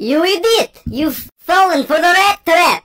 You idiot! You've fallen for the rat trap!